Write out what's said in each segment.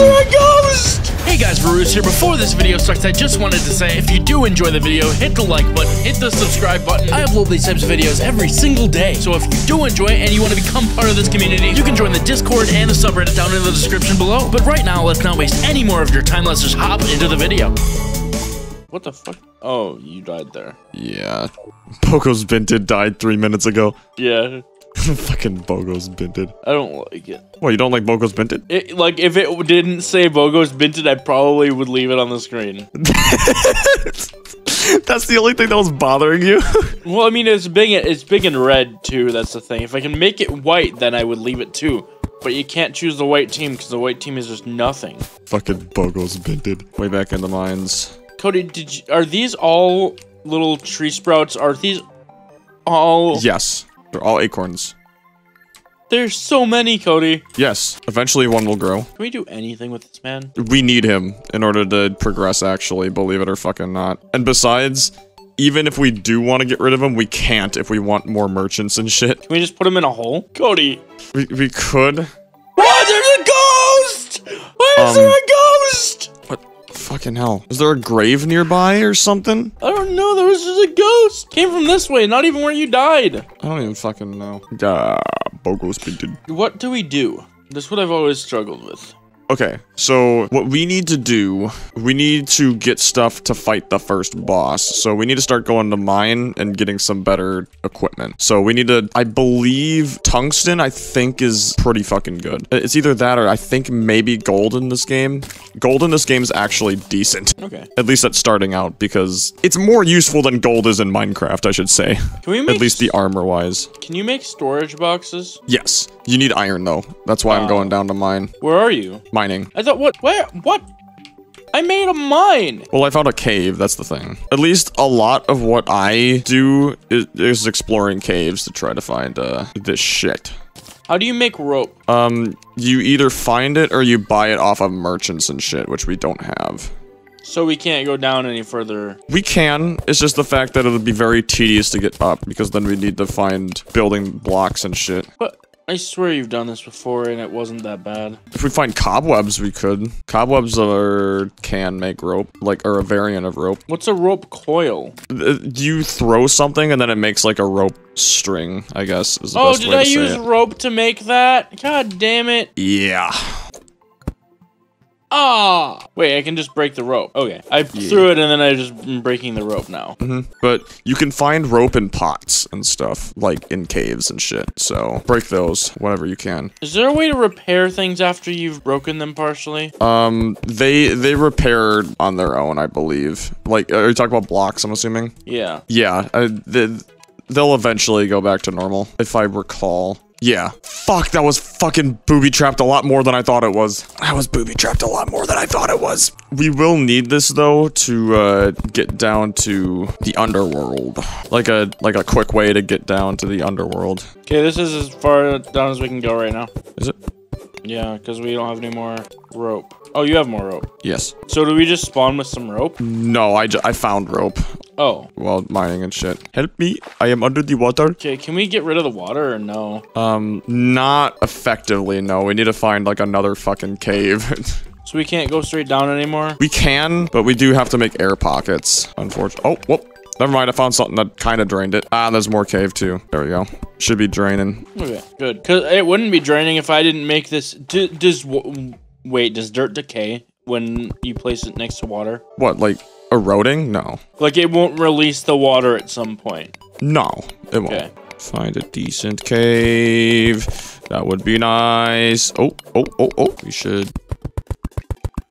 there a ghost? Hey guys, Viroos here. Before this video starts, I just wanted to say, if you do enjoy the video, hit the like button, hit the subscribe button. I upload these types of videos every single day. So if you do enjoy it and you want to become part of this community, you can join the Discord and the subreddit down in the description below. But right now, let's not waste any more of your time. Let's just hop into the video. What the fuck? Oh, you died there. Yeah. Bogo's Binted died three minutes ago. Yeah, Fucking Bogo's Binted. I don't like it. What, you don't like Bogo's Binted? it. Like, if it didn't say Bogo's Binted, I probably would leave it on the screen. That's the only thing that was bothering you? Well, I mean, it's big. It's big in red too. That's the thing. If I can make it white, then I would leave it too. But you can't choose the white team because the white team is just nothing. Fucking Bogo's Binted. Way back in the mines. Cody, did you, are these all little tree sprouts? Are these all? Yes. They're all acorns. There's so many, Cody. Yes. Eventually one will grow. Can we do anything with this man? We need him in order to progress, actually, believe it or fucking not. And besides, even if we do want to get rid of him, we can't if we want more merchants and shit. Can we just put him in a hole? Cody. We, we could. Fucking hell. Is there a grave nearby or something? I don't know. There was just a ghost. Came from this way, not even where you died. I don't even fucking know. Ah, Bogo's Binted. What do we do? That's what I've always struggled with. Okay, so what we need to do, we need to get stuff to fight the first boss. So we need to start going to mine and getting some better equipment. So we need to, I believe tungsten, I think is pretty fucking good. It's either that or I think maybe gold in this game. Gold in this game is actually decent. Okay. At least at starting out because it's more useful than gold is in Minecraft, I should say. Can we make? At least the armor wise. Can you make storage boxes? Yes, you need iron though. That's why I'm Oh. going down to mine. Where are you? Mining. I thought what? Where? What? I made a mine. Well, I found a cave, that's the thing. At least a lot of what I do is, is exploring caves to try to find uh, this shit. How do you make rope? Um, you either find it or you buy it off of merchants and shit, which we don't have. So we can't go down any further. We can, it's just the fact that it'll be very tedious to get up, because then we need to find building blocks and shit. But I swear you've done this before and it wasn't that bad. If we find cobwebs, we could. Cobwebs are can make rope, like, or a variant of rope. What's a rope coil? Uh, You throw something and then it makes like a rope string, I guess, is the Oh, best did way I to say use it. rope to make that? God damn it. Yeah. Ah! Wait, I can just break the rope. Okay. I threw it and then I just am breaking the rope now. But you can find rope in pots and stuff, like in caves and shit. So break those whenever you can. Is there a way to repair things after you've broken them partially? Um, they they repair on their own, I believe. Like, are you talking about blocks? I'm assuming. Yeah. Yeah, uh, they, they'll eventually go back to normal, if I recall. Yeah. Fuck, that was fucking booby trapped a lot more than I thought it was. I was booby trapped a lot more than I thought it was. We will need this though to uh, get down to the underworld. Like a like a quick way to get down to the underworld. Okay, this is as far down as we can go right now. Is it? Yeah, because we don't have any more rope. Oh, you have more rope. Yes. So do we just spawn with some rope? No, I, I found rope Oh. while mining and shit. Help me. I am under the water. Okay, can we get rid of the water or no? Um, not effectively, no. We need to find like another fucking cave. So we can't go straight down anymore? We can, but we do have to make air pockets, unfortunately. Oh, whoop. Never mind, I found something that kind of drained it. Ah, there's more cave too. There we go. Should be draining. Okay, good. Because it wouldn't be draining if I didn't make this. D- does w- wait? Does dirt decay when you place it next to water? What, like eroding? No. Like it won't release the water at some point. No, it won't. Okay. Find a decent cave. That would be nice. Oh, oh, oh, oh. We should.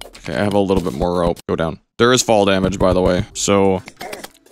Okay, I have a little bit more rope. Go down. There is fall damage, by the way. So.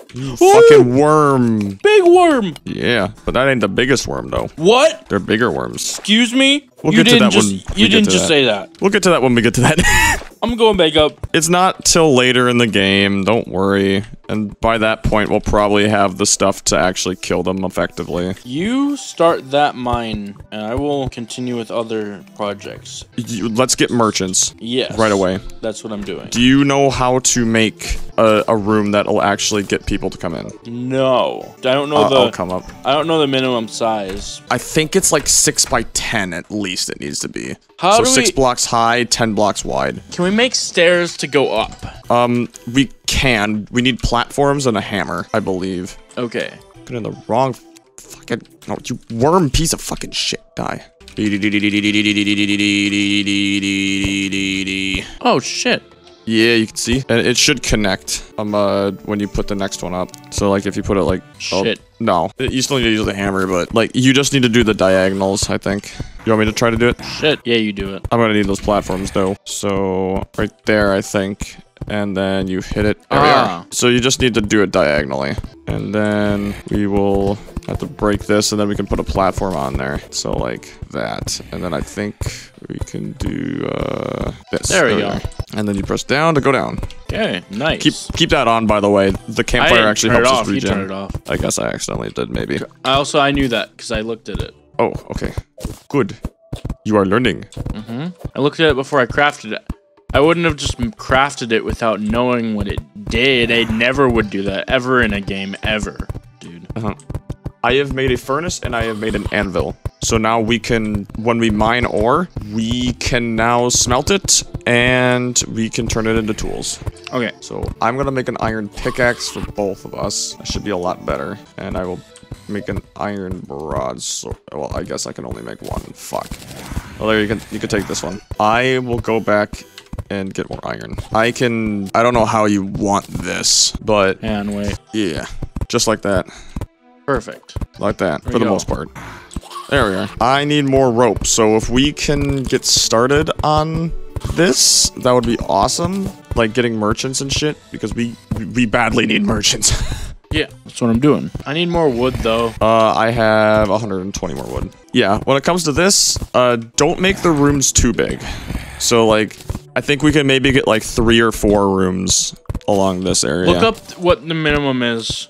Fucking worm. Big worm. Yeah, but that ain't the biggest worm, though. What? They're bigger worms. Excuse me. We'll you get to didn't that just. when you didn't just that. say that. We'll get to that when we get to that. I'm going back up. It's not till later in the game, don't worry. And by that point, we'll probably have the stuff to actually kill them effectively. You start that mine, and I will continue with other projects. You- Let's get merchants Yes. right away. That's what I'm doing. Do you know how to make a, a room that'll actually get people to come in? No, I don't know I'll, the. I'll come up. I don't know the minimum size. I think it's like 6 by 10 at least. least it needs to be. How so do six we- blocks high, ten blocks wide. Can we make stairs to go up? Um, we can. We need platforms and a hammer, I believe. Okay. Put in the wrong fucking. No, you worm piece of fucking shit. Die. Oh shit. Yeah, you can see. And it should connect um, uh, when you put the next one up. So, like, if you put it, like... oh, Shit. no. You still need to use the hammer, but, like, you just need to do the diagonals, I think. You want me to try to do it? Shit. Yeah, you do it. I'm gonna need those platforms, though. So, right there, I think. And then you hit it. There we Ah. are. So you just need to do it diagonally. And then we will have to break this, and then we can put a platform on there. So, like, that. And then I think we can do, uh, this. There we go. And then you press down to go down. Okay. Nice. Keep keep that on, by the way. The campfire actually helps off. us You turn it off. I guess I accidentally did, maybe. I also I knew that because I looked at it. Oh, okay. Good. You are learning. I looked at it before I crafted it. I wouldn't have just crafted it without knowing what it did. I never would do that ever in a game ever, dude. Uh-huh. I have made a furnace and I have made an anvil. So now we can, when we mine ore, we can now smelt it and we can turn it into tools. Okay. So I'm gonna make an iron pickaxe for both of us. That should be a lot better. And I will make an iron broadsword. Well, I guess I can only make one. Fuck. Well, there you can you can take this one. I will go back and get more iron. I can. I don't know how you want this, but And wait. yeah, just like that, Perfect. like that There for the go. most part. There we are. I need more rope, so if we can get started on this, that would be awesome. Like getting merchants and shit, because we we badly need merchants. Yeah, that's what I'm doing. I need more wood though. Uh, I have 120 more wood. Yeah, when it comes to this, uh, don't make the rooms too big. So, like, I think we can maybe get, like, three or four rooms along this area. Look up what the minimum is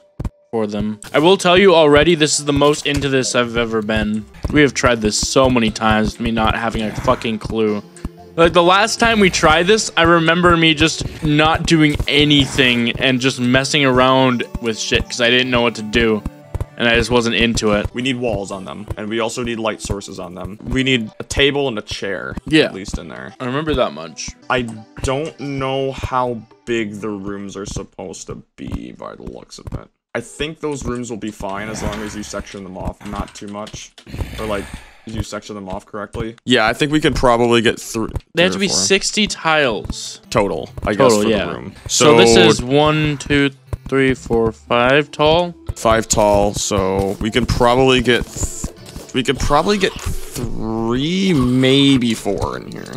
for them. I will tell you already, this is the most into this I've ever been. We have tried this so many times, me not having a fucking clue. Like the last time we tried this, I remember me just not doing anything and just messing around with shit because I didn't know what to do. And I just wasn't into it. We need walls on them, and we also need light sources on them. We need a table and a chair, Yeah. at least in there. I remember that much. I don't know how big the rooms are supposed to be by the looks of it. I think those rooms will be fine as long as you section them off not too much. Or like you section them off correctly. Yeah, I think we can probably get through. They have to be 60 tiles. total, I guess, Total, for yeah. the room. So, this is one, two, three, four, five tall. five tall, so we can probably get th- we could probably get three, maybe four in here.